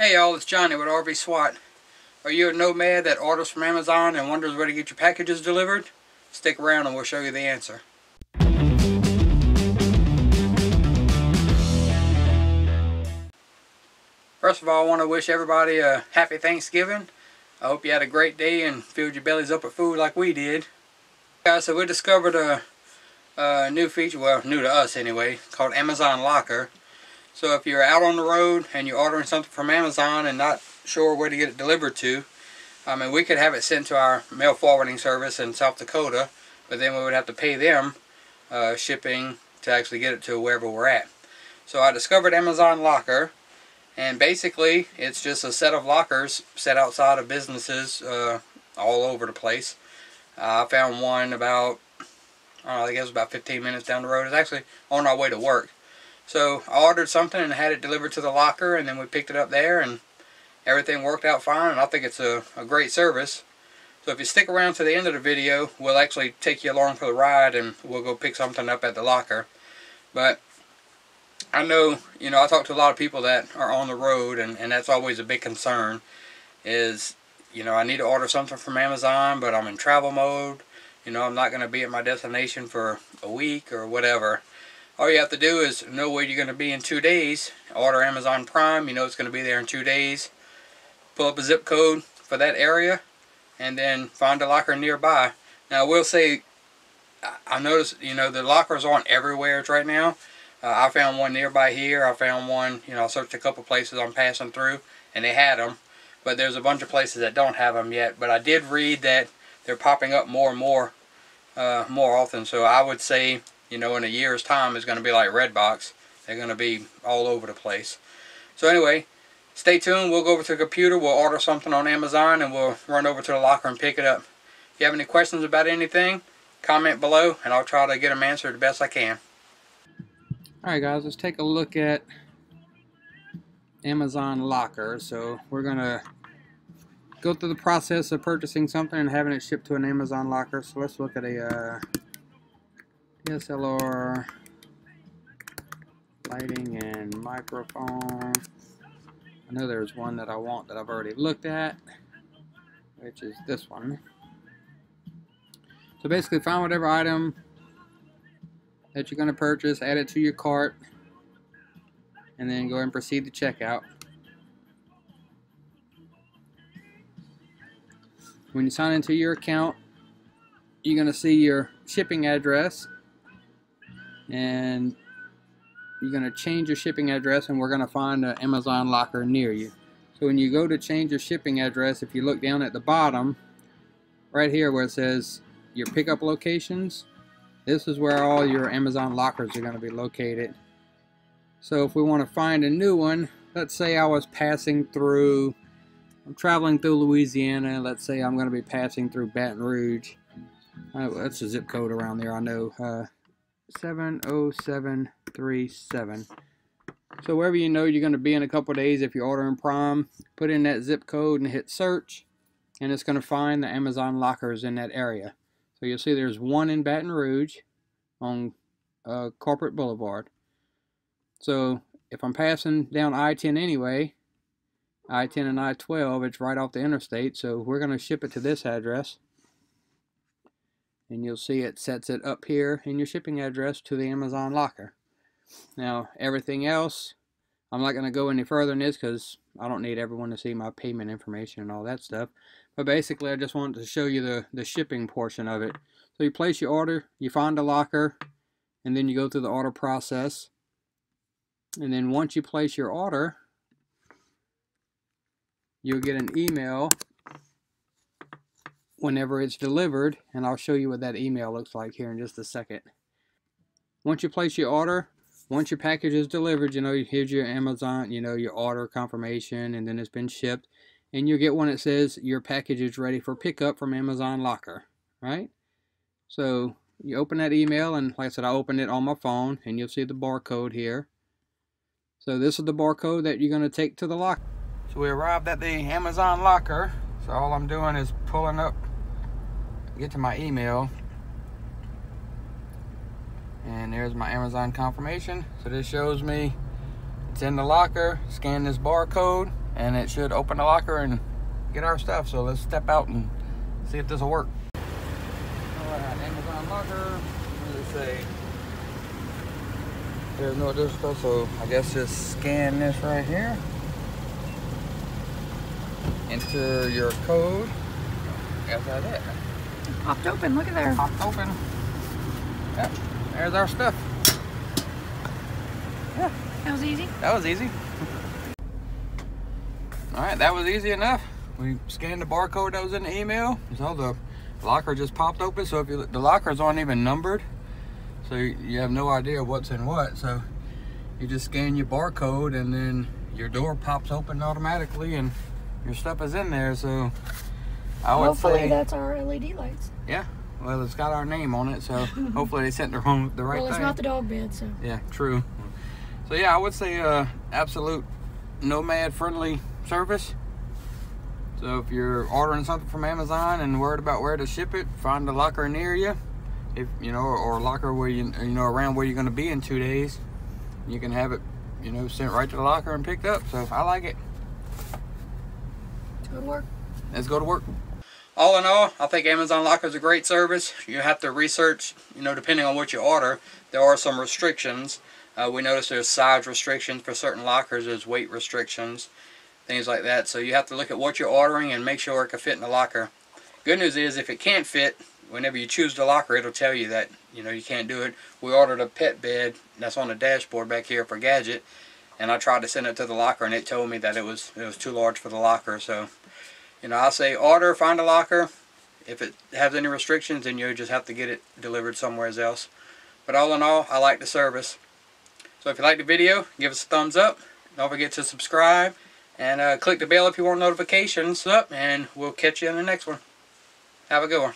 Hey y'all, it's Johnny with RV SWAT. Are you a nomad that orders from Amazon and wonders where to get your packages delivered? Stick around and we'll show you the answer. First of all, I want to wish everybody a happy Thanksgiving. I hope you had a great day and filled your bellies up with food like we did. Guys, so we discovered a, a new feature, well, new to us anyway, called Amazon Locker. So if you're out on the road and you're ordering something from Amazon and not sure where to get it delivered to, I mean, we could have it sent to our mail forwarding service in South Dakota, but then we would have to pay them uh, shipping to actually get it to wherever we're at. So I discovered Amazon Locker, and basically it's just a set of lockers set outside of businesses uh, all over the place. Uh, I found one about, I don't know, I was about 15 minutes down the road. It's actually on our way to work. So I ordered something and had it delivered to the locker and then we picked it up there and everything worked out fine and I think it's a, a great service. So if you stick around to the end of the video, we'll actually take you along for the ride and we'll go pick something up at the locker. But I know, you know, I talk to a lot of people that are on the road and, and that's always a big concern is, you know, I need to order something from Amazon but I'm in travel mode. You know, I'm not going to be at my destination for a week or whatever all you have to do is know where you're going to be in two days. Order Amazon Prime, you know it's going to be there in two days. Pull up a zip code for that area and then find a locker nearby. Now I will say, I noticed, you know, the lockers aren't everywhere right now. Uh, I found one nearby here. I found one, you know, I searched a couple places I'm passing through and they had them. But there's a bunch of places that don't have them yet. But I did read that they're popping up more and more, uh, more often. So I would say you know, in a year's time is going to be like Redbox. They're going to be all over the place. So anyway, stay tuned. We'll go over to the computer. We'll order something on Amazon and we'll run over to the locker and pick it up. If you have any questions about anything, comment below and I'll try to get them answered the best I can. Alright guys, let's take a look at Amazon Locker. So we're going to go through the process of purchasing something and having it shipped to an Amazon Locker. So let's look at a... Uh, DSLR lighting and microphone. I know there's one that I want that I've already looked at, which is this one. So basically find whatever item that you're going to purchase, add it to your cart, and then go and proceed to checkout. When you sign into your account, you're going to see your shipping address and you're going to change your shipping address and we're going to find an Amazon locker near you. So when you go to change your shipping address, if you look down at the bottom, right here where it says your pickup locations, this is where all your Amazon lockers are going to be located. So if we want to find a new one, let's say I was passing through, I'm traveling through Louisiana, let's say I'm going to be passing through Baton Rouge. Oh, that's a zip code around there, I know. Uh, 70737. So wherever you know you're going to be in a couple days, if you're ordering Prime, put in that zip code and hit search, and it's going to find the Amazon lockers in that area. So you'll see there's one in Baton Rouge on uh, Corporate Boulevard. So if I'm passing down I-10 anyway, I-10 and I-12, it's right off the interstate, so we're going to ship it to this address and you'll see it sets it up here in your shipping address to the Amazon locker. Now everything else, I'm not going to go any further in this because I don't need everyone to see my payment information and all that stuff. But basically I just wanted to show you the, the shipping portion of it. So you place your order, you find a locker, and then you go through the order process. And then once you place your order, you'll get an email whenever it's delivered and I'll show you what that email looks like here in just a second. Once you place your order, once your package is delivered, you know, here's your Amazon, you know, your order confirmation and then it's been shipped and you get one that says your package is ready for pickup from Amazon Locker, right? So you open that email and like I said, I opened it on my phone and you'll see the barcode here. So this is the barcode that you're going to take to the locker. So we arrived at the Amazon Locker. So all I'm doing is pulling up get to my email and there's my Amazon confirmation so this shows me it's in the locker scan this barcode and it should open the locker and get our stuff. So let's step out and see if this will work. Amazon locker. What say? There's no stuff, so I guess just scan this right here. Enter your code. That's it. Popped open, look at there. Popped open. Yep, there's our stuff. Yeah, That was easy. that was easy. All right, that was easy enough. We scanned the barcode that was in the email. So the locker just popped open. So if you the lockers aren't even numbered, so you you have no idea what's in what. So you just scan your barcode and then your door pops open automatically and your stuff is in there. So I would Hopefully say, that's our LED lights. yeah. Well, it's got our name on it, so hopefully they sent the wrong the right well, it's thing. not the dog bed, so. Yeah, true. So yeah, I would say uh, absolute nomad friendly service. So if you're ordering something from Amazon and worried about where to ship it, find a locker near you. If you know, or a locker where you you know around where you're going to be in two days, you can have it, you know, sent right to the locker and picked up. So I like it. Good work. Let's go to work. All in all, I think Amazon Locker is a great service. You have to research, you know, depending on what you order, there are some restrictions. Uh, we notice there's size restrictions for certain lockers, there's weight restrictions, things like that. So you have to look at what you're ordering and make sure it can fit in the locker. Good news is if it can't fit, whenever you choose the locker, it'll tell you that, you know, you can't do it. We ordered a pet bed that's on the dashboard back here for Gadget, and I tried to send it to the locker and it told me that it was it was too large for the locker. So you know, I say order, find a locker. If it has any restrictions, then you just have to get it delivered somewhere else. But all in all, I like the service. So if you like the video, give us a thumbs up. Don't forget to subscribe. And uh, click the bell if you want notifications up. And we'll catch you in the next one. Have a good one.